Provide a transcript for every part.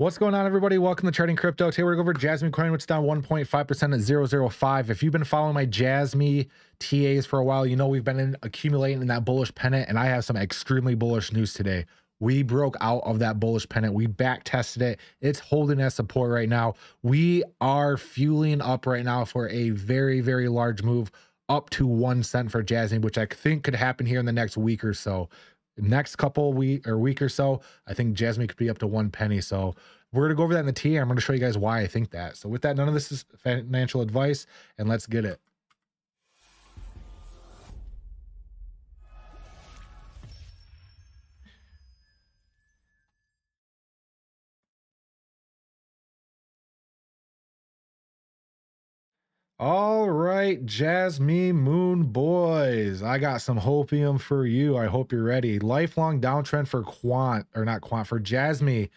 What's going on, everybody? Welcome to Charting Crypto. Today we're going go over Jasmy coin, which is down 1.5% at 005. If you've been following my Jasmy TAs for a while, you know we've been in, accumulating in that bullish pennant, and I have some extremely bullish news today. We broke out of that bullish pennant. We back tested it. It's holding as support right now. We are fueling up right now for a very, very large move up to one cent for Jasmy, which I think could happen here in the next week or so next couple week or week or so, I think Jasmy could be up to one penny. So we're gonna go over that in the tea. I'm gonna show you guys why I think that. So with that, none of this is financial advice, and let's get it. All right, Jasmy Moon boys. I got some hopium for you. I hope you're ready. Lifelong downtrend for Quant, or not Quant, for Jasmy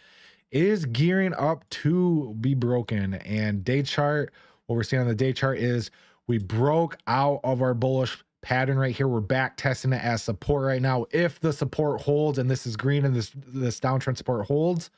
is gearing up to be broken. And day chart, what we're seeing on the day chart is we broke out of our bullish pattern right here. We're back testing it as support right now. If the support holds and this is green and this, this downtrend support holds,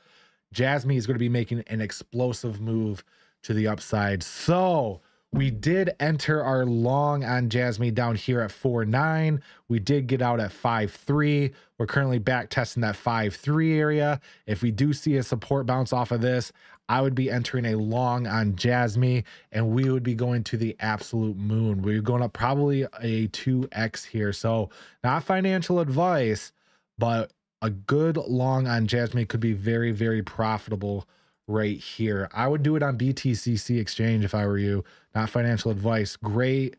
Jasmy is going to be making an explosive move to the upside. So, we did enter our long on Jasmy down here at 4.9. We did get out at 5.3. We're currently back testing that 5.3 area. If we do see a support bounce off of this, I would be entering a long on Jasmy and we would be going to the absolute moon. We're going up probably a 2x here. So not financial advice, but a good long on Jasmy could be very, very profitable right here. I would do it on BTCC exchange if I were you. Not financial advice. Great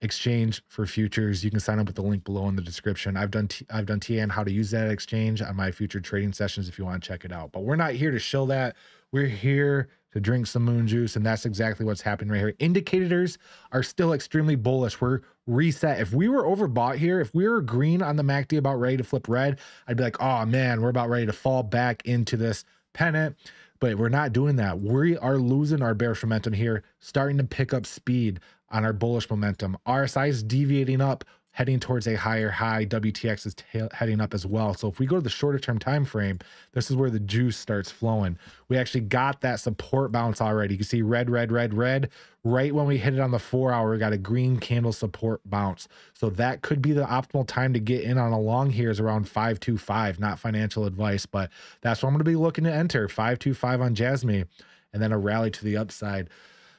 exchange for futures. You can sign up with the link below in the description. I've done I've done TA how to use that exchange on my future trading sessions if you want to check it out. But we're not here to show that. We're here to drink some moon juice, and that's exactly what's happening right here. Indicators are still extremely bullish. We're reset. If we were overbought here, if we were green on the MACD about ready to flip red, I'd be like, oh man, we're about ready to fall back into this pennant but we're not doing that. We are losing our bearish momentum here, starting to pick up speed on our bullish momentum. RSI is deviating up heading towards a higher high. WTX is heading up as well. So if we go to the shorter term time frame, this is where the juice starts flowing. We actually got that support bounce already. You can see red, red, red, red. Right when we hit it on the four hour, we got a green candle support bounce. So that could be the optimal time to get in on a long here is around 525, not financial advice, but that's what I'm going to be looking to enter 525 on Jasmy and then a rally to the upside.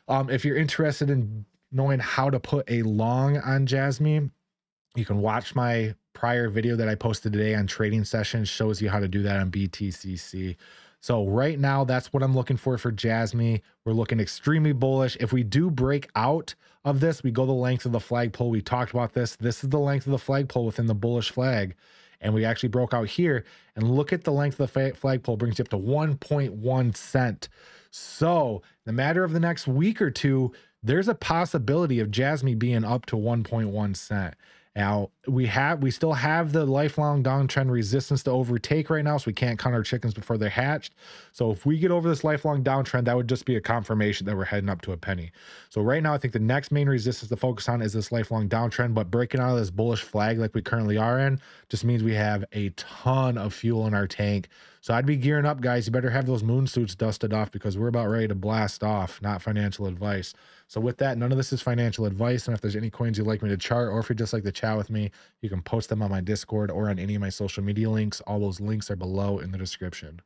Um, if you're interested in knowing how to put a long on Jasmy, you can watch my prior video that I posted today on trading sessions, shows you how to do that on BTCC. So right now, that's what I'm looking for for Jasmy. We're looking extremely bullish. If we do break out of this, we go the length of the flagpole. We talked about this. This is the length of the flagpole within the bullish flag. And we actually broke out here. And look at the length of the flagpole brings you up to 1.1 cent. So the matter of the next week or two, there's a possibility of Jasmy being up to 1.1 cent. Now we have we still have the lifelong downtrend resistance to overtake right now, so we can't count our chickens before they're hatched. So if we get over this lifelong downtrend, that would just be a confirmation that we're heading up to a penny. So right now, I think the next main resistance to focus on is this lifelong downtrend, but breaking out of this bullish flag like we currently are in just means we have a ton of fuel in our tank. So I'd be gearing up, guys. You better have those moon suits dusted off because we're about ready to blast off, not financial advice. So with that, none of this is financial advice. And if there's any coins you'd like me to chart, or if you'd just like to chat with me, you can post them on my Discord or on any of my social media links. All those links are below in the description.